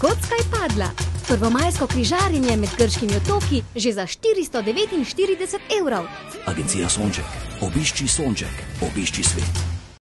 kocka je padla. Prvomajsko križarjenje med grškimi otoki že za 449 evrov. Agencija Sonček. Obišči Sonček. Obišči svet.